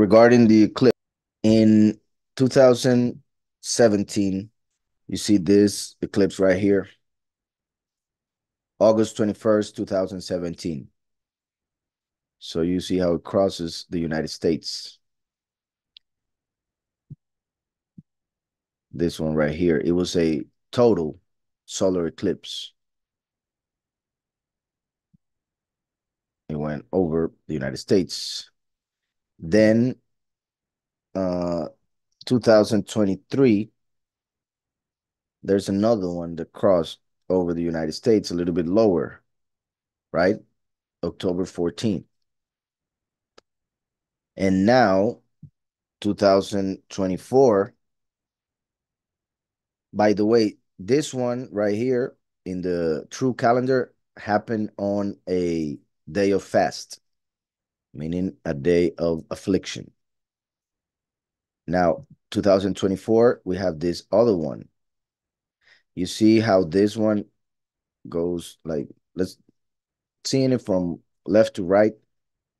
regarding the eclipse in 2017, you see this eclipse right here, August 21st, 2017. So you see how it crosses the United States. This one right here, it was a total solar eclipse. It went over the United States. Then uh 2023 there's another one that crossed over the United States a little bit lower, right? October 14th. And now 2024 by the way, this one right here in the true calendar happened on a day of fast, meaning a day of affliction. Now, 2024, we have this other one. You see how this one goes like, let's seeing it from left to right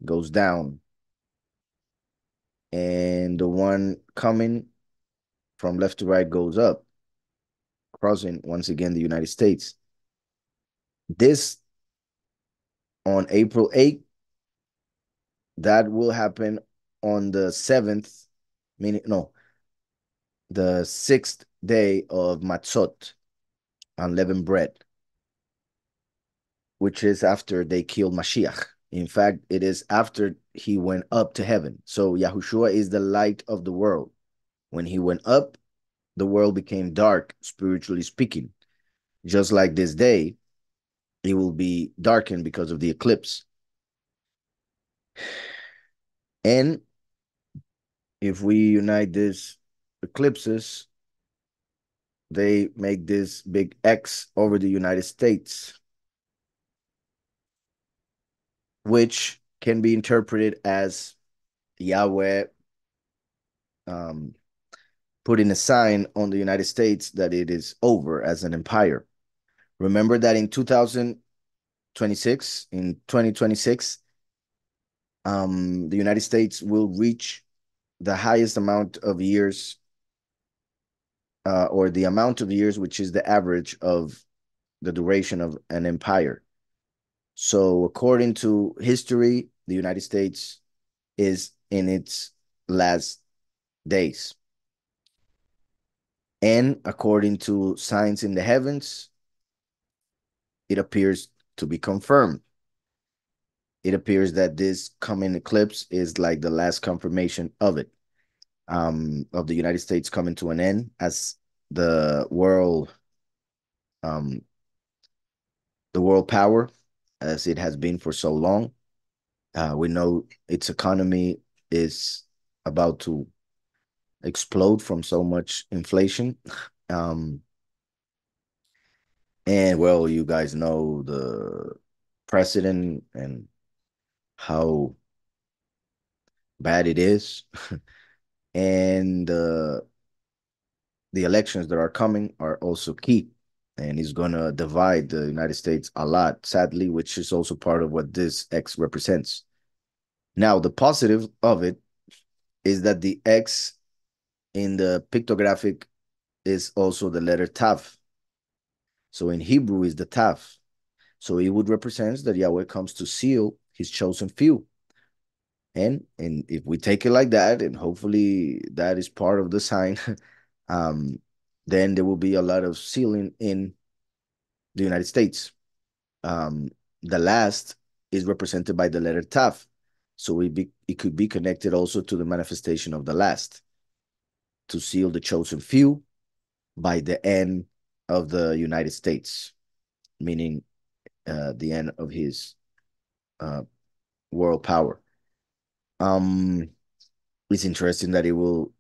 goes down. And the one coming from left to right goes up, crossing once again the United States. This on April 8th, that will happen on the 7th, meaning, no, the sixth day of Matzot, unleavened bread, which is after they killed Mashiach. In fact, it is after he went up to heaven. So Yahushua is the light of the world. When he went up, the world became dark, spiritually speaking. Just like this day, it will be darkened because of the eclipse. And if we unite these eclipses, they make this big X over the United States, which can be interpreted as Yahweh um, putting a sign on the United States that it is over as an empire. Remember that in 2026, in 2026, um, the United States will reach the highest amount of years uh, or the amount of years which is the average of the duration of an empire. So according to history, the United States is in its last days. And according to signs in the heavens, it appears to be confirmed. It appears that this coming eclipse is like the last confirmation of it, um, of the United States coming to an end as the world, um, the world power, as it has been for so long. Uh, we know its economy is about to explode from so much inflation. Um, and well, you guys know the precedent and how bad it is. and uh, the elections that are coming are also key. And it's going to divide the United States a lot, sadly, which is also part of what this X represents. Now, the positive of it is that the X in the pictographic is also the letter Tav. So in Hebrew is the Tav. So it would represent that Yahweh comes to seal his chosen few. And and if we take it like that, and hopefully that is part of the sign, um, then there will be a lot of sealing in the United States. Um, the last is represented by the letter Taf, So it, be, it could be connected also to the manifestation of the last to seal the chosen few by the end of the United States, meaning uh, the end of his uh, world power. Um, it's interesting that it will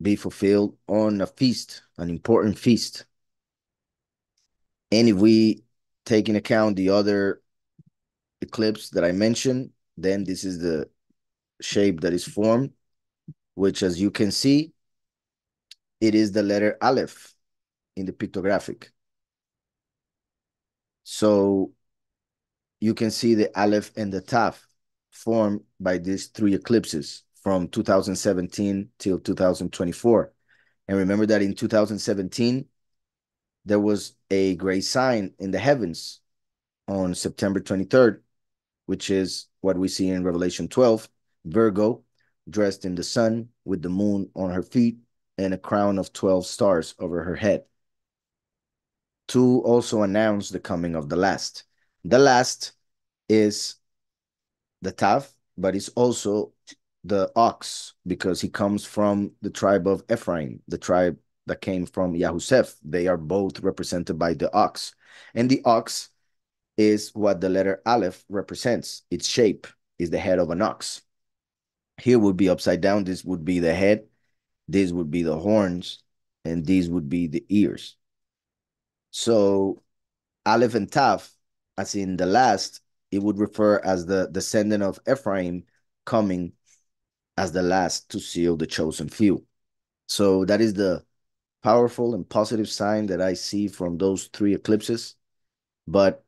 be fulfilled on a feast, an important feast. And if we take in account the other eclipse that I mentioned, then this is the shape that is formed, which as you can see, it is the letter Aleph in the pictographic. So you can see the Aleph and the Taf formed by these three eclipses from 2017 till 2024. And remember that in 2017, there was a great sign in the heavens on September 23rd, which is what we see in Revelation 12 Virgo, dressed in the sun, with the moon on her feet, and a crown of 12 stars over her head. To also announce the coming of the last. The last is the Tav, but it's also the ox because he comes from the tribe of Ephraim, the tribe that came from Yahusef. They are both represented by the ox. And the ox is what the letter Aleph represents. Its shape is the head of an ox. Here would be upside down. This would be the head. This would be the horns. And these would be the ears. So Aleph and Tav, as in the last, it would refer as the descendant of Ephraim coming as the last to seal the chosen few. So that is the powerful and positive sign that I see from those three eclipses. But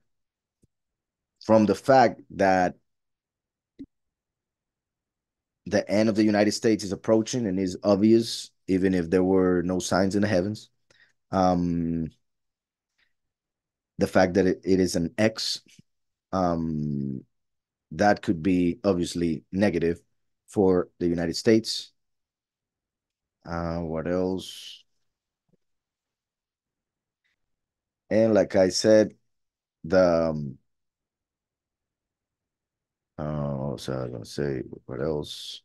from the fact that the end of the United States is approaching and is obvious, even if there were no signs in the heavens. Um, the fact that it, it is an X, um, that could be obviously negative for the United States. Uh, what else? And like I said, the um, uh, so I was gonna say what else?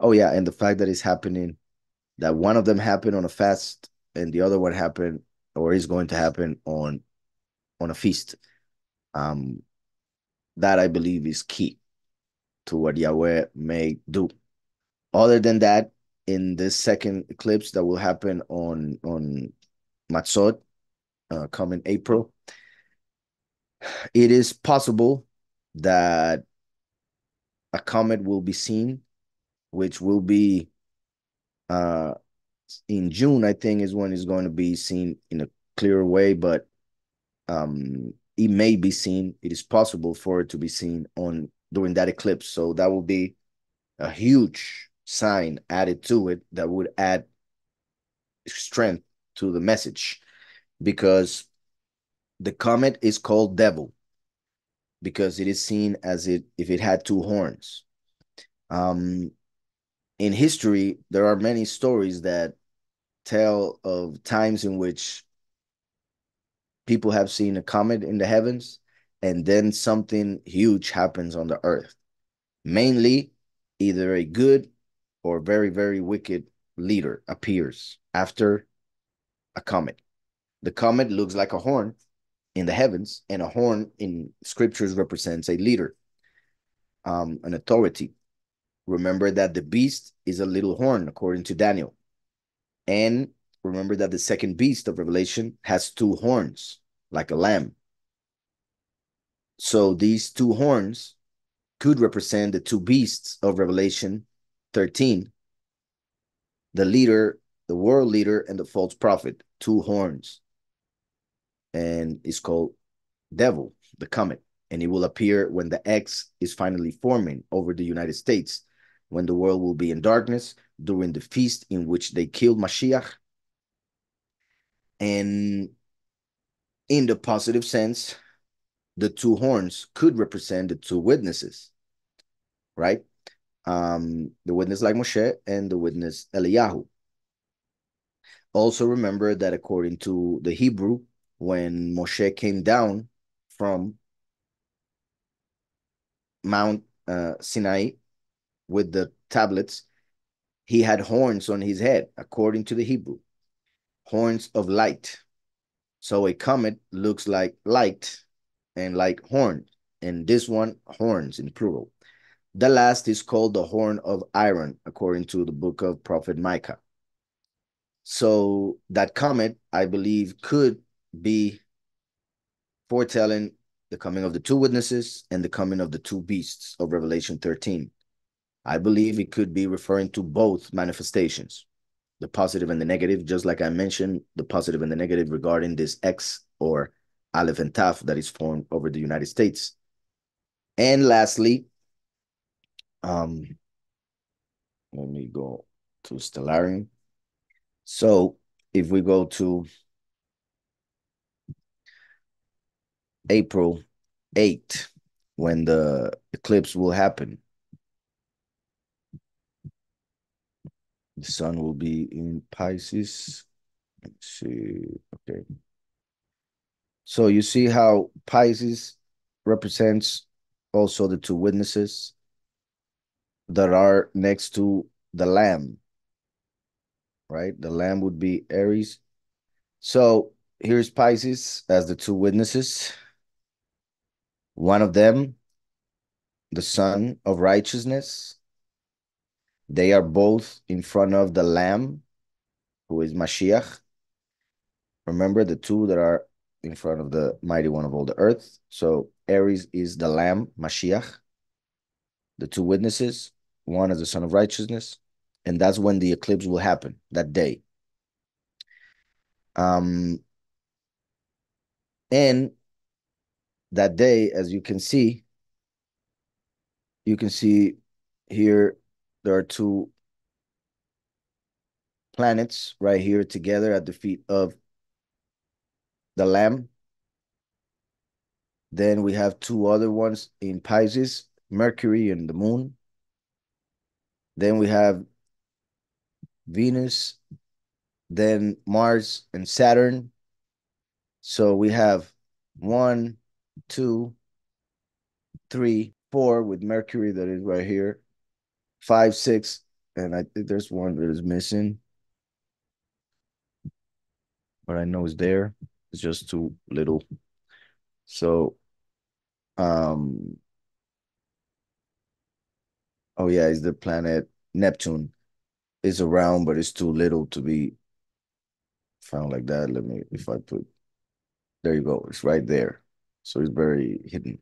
Oh yeah, and the fact that it's happening, that one of them happened on a fast, and the other one happened or is going to happen on on a feast. Um, that I believe is key to what Yahweh may do. Other than that, in this second eclipse that will happen on on Matzot, uh, coming April, it is possible that a comet will be seen, which will be uh, in June, I think, is when it's going to be seen in a clearer way, but um, it may be seen. It is possible for it to be seen on during that eclipse. So that will be a huge sign added to it that would add strength to the message because the comet is called devil because it is seen as it if it had two horns. Um, in history, there are many stories that tell of times in which people have seen a comet in the heavens and then something huge happens on the earth. Mainly, either a good or very, very wicked leader appears after a comet. The comet looks like a horn in the heavens, and a horn in scriptures represents a leader, um, an authority. Remember that the beast is a little horn, according to Daniel. And remember that the second beast of Revelation has two horns, like a lamb. So these two horns could represent the two beasts of Revelation 13 the leader, the world leader, and the false prophet, two horns and it's called Devil, the Comet. And it will appear when the X is finally forming over the United States, when the world will be in darkness during the feast in which they killed Mashiach. And in the positive sense, the two horns could represent the two witnesses, right? Um, the witness like Moshe and the witness Eliyahu. Also remember that according to the Hebrew, when Moshe came down from Mount uh, Sinai with the tablets, he had horns on his head, according to the Hebrew, horns of light. So a comet looks like light and like horn, and this one horns in plural. The last is called the horn of iron, according to the book of Prophet Micah. So that comet, I believe, could be foretelling the coming of the two witnesses and the coming of the two beasts of Revelation 13. I believe it could be referring to both manifestations, the positive and the negative, just like I mentioned, the positive and the negative regarding this X or Aleph and Taf that is formed over the United States. And lastly, um, let me go to Stellarium. So if we go to April 8th, when the eclipse will happen, the sun will be in Pisces. Let's see. Okay. So you see how Pisces represents also the two witnesses that are next to the lamb, right? The lamb would be Aries. So here's Pisces as the two witnesses. One of them, the son of righteousness. They are both in front of the lamb, who is Mashiach. Remember the two that are in front of the mighty one of all the earth. So Aries is the lamb, Mashiach. The two witnesses, one is the son of righteousness, and that's when the eclipse will happen that day. Um, and that day, as you can see, you can see here there are two planets right here together at the feet of the lamb. Then we have two other ones in Pisces, Mercury and the moon. Then we have Venus, then Mars and Saturn. So we have one, two, three, four with Mercury that is right here, five, six, and I think there's one that is missing. But I know it's there. It's just too little. So, um, oh yeah, it's the planet Neptune. It's around, but it's too little to be found like that. Let me, if I put, there you go. It's right there. So it's very hidden.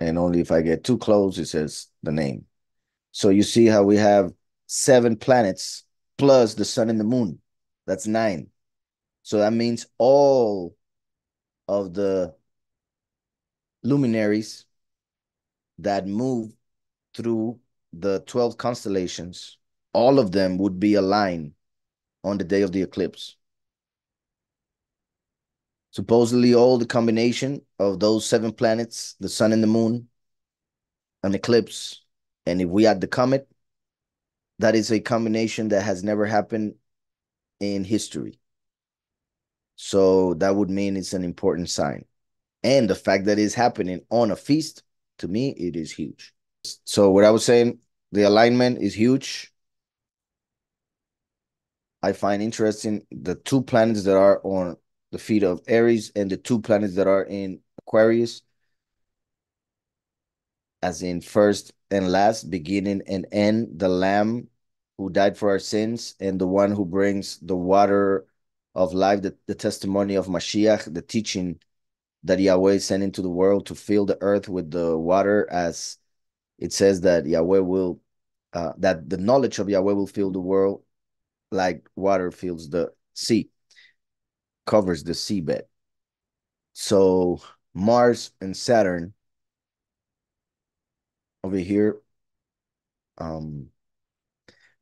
And only if I get too close, it says the name. So you see how we have seven planets plus the sun and the moon. That's nine. So that means all of the luminaries that move through the 12 constellations, all of them would be aligned on the day of the eclipse. Supposedly, all the combination of those seven planets, the sun and the moon, an eclipse, and if we add the comet, that is a combination that has never happened in history. So that would mean it's an important sign. And the fact that it's happening on a feast, to me, it is huge. So what I was saying, the alignment is huge. I find interesting the two planets that are on the feet of Aries and the two planets that are in Aquarius, as in first and last, beginning and end, the Lamb who died for our sins, and the one who brings the water of life, the, the testimony of Mashiach, the teaching that Yahweh sent into the world to fill the earth with the water, as it says that Yahweh will, uh, that the knowledge of Yahweh will fill the world like water fills the sea covers the seabed. So Mars and Saturn over here. Um,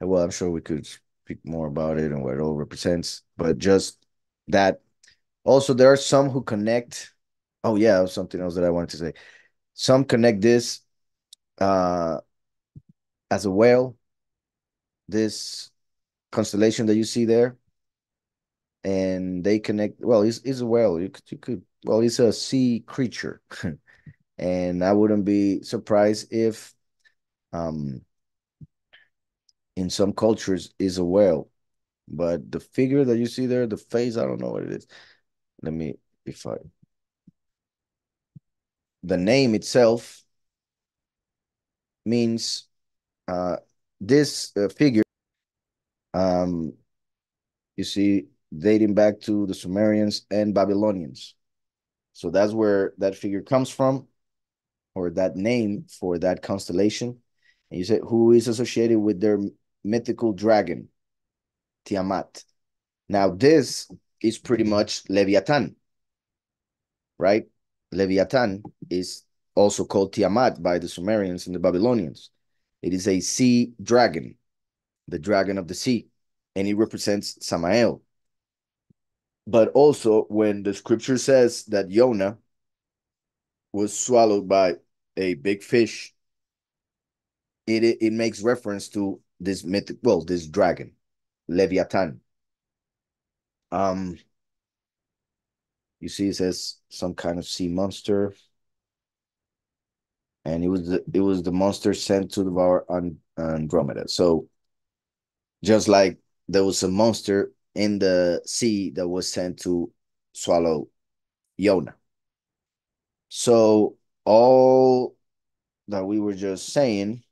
well, I'm sure we could speak more about it and what it all represents, but just that. Also, there are some who connect. Oh yeah, something else that I wanted to say. Some connect this uh, as a whale. This constellation that you see there and they connect. Well, he's, he's a whale. You could, you could, well, he's a sea creature. and I wouldn't be surprised if, um, in some cultures, is a whale. But the figure that you see there, the face, I don't know what it is. Let me, if I, the name itself means uh, this uh, figure, um, you see, dating back to the Sumerians and Babylonians. So that's where that figure comes from, or that name for that constellation. And you say, who is associated with their mythical dragon, Tiamat. Now, this is pretty much Leviathan, right? Leviathan is also called Tiamat by the Sumerians and the Babylonians. It is a sea dragon, the dragon of the sea, and it represents Samael. But also, when the scripture says that Jonah was swallowed by a big fish, it, it makes reference to this mythic, well, this dragon, Leviathan. Um, you see, it says some kind of sea monster, and it was the, it was the monster sent to devour on Andromeda. So, just like there was a monster in the sea that was sent to swallow Jonah. So all that we were just saying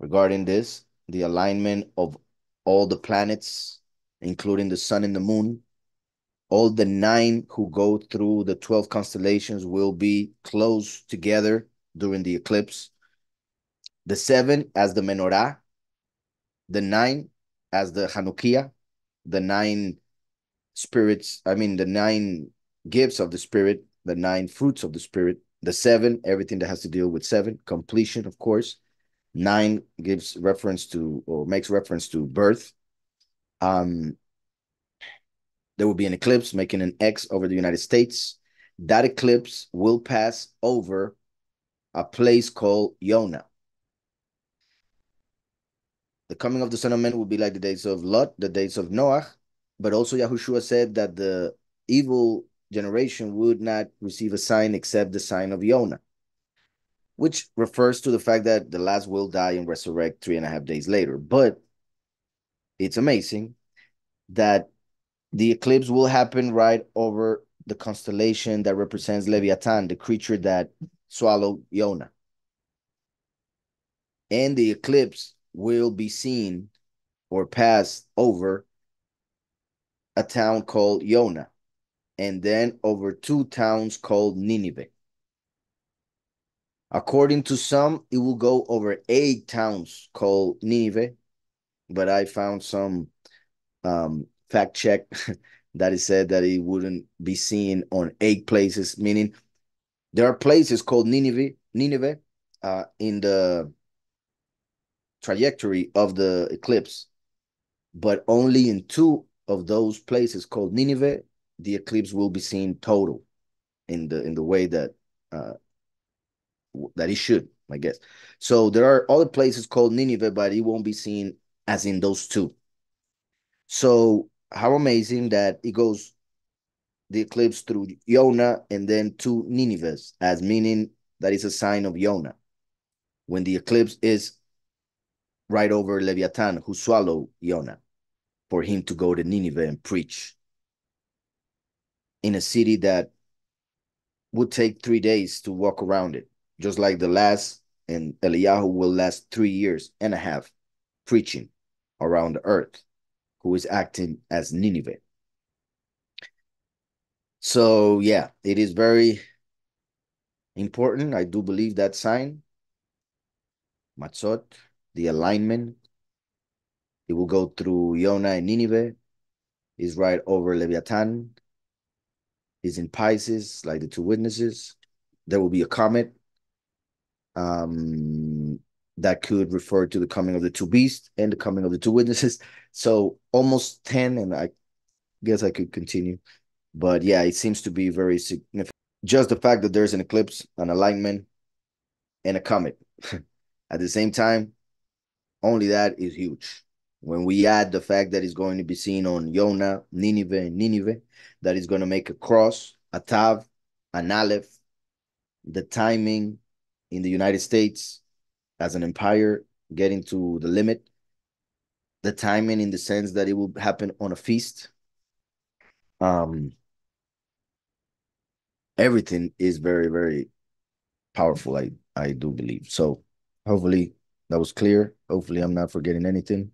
regarding this, the alignment of all the planets, including the sun and the moon, all the nine who go through the 12 constellations will be close together during the eclipse. The seven as the menorah, the nine as the Hanukkah, the nine spirits, I mean, the nine gifts of the spirit, the nine fruits of the spirit, the seven, everything that has to deal with seven, completion, of course. Nine gives reference to or makes reference to birth. Um, there will be an eclipse making an X over the United States. That eclipse will pass over a place called Yonah. The coming of the Son of Man will be like the days of Lot, the days of Noah, but also Yahushua said that the evil generation would not receive a sign except the sign of Yonah, which refers to the fact that the last will die and resurrect three and a half days later. But it's amazing that the eclipse will happen right over the constellation that represents Leviathan, the creature that swallowed Yonah. And the eclipse will be seen or pass over a town called Yona and then over two towns called Nineveh. According to some, it will go over eight towns called Nineveh, but I found some um, fact check that it said that it wouldn't be seen on eight places, meaning there are places called Nineveh, Nineveh uh, in the trajectory of the eclipse, but only in two of those places called Nineveh, the eclipse will be seen total in the in the way that uh, that it should, I guess. So there are other places called Nineveh, but it won't be seen as in those two. So how amazing that it goes the eclipse through Yonah and then to Nineveh, as meaning that is a sign of Yonah. When the eclipse is right over Leviathan, who swallowed Yonah for him to go to Nineveh and preach in a city that would take three days to walk around it, just like the last, and Eliyahu will last three years and a half preaching around the earth, who is acting as Nineveh. So, yeah, it is very important. I do believe that sign, Matzot, the alignment it will go through Yonah and Nineveh. Is right over Leviathan. Is in Pisces, like the two witnesses. There will be a comet. Um, that could refer to the coming of the two beasts and the coming of the two witnesses. So almost 10, and I guess I could continue. But yeah, it seems to be very significant. Just the fact that there's an eclipse, an alignment, and a comet at the same time, only that is huge. When we add the fact that it's going to be seen on Yonah, Nineveh, and Nineveh, that is going to make a cross, a tav, an aleph, the timing in the United States as an empire getting to the limit, the timing in the sense that it will happen on a feast. Um, everything is very, very powerful. I I do believe so. Hopefully that was clear. Hopefully I'm not forgetting anything.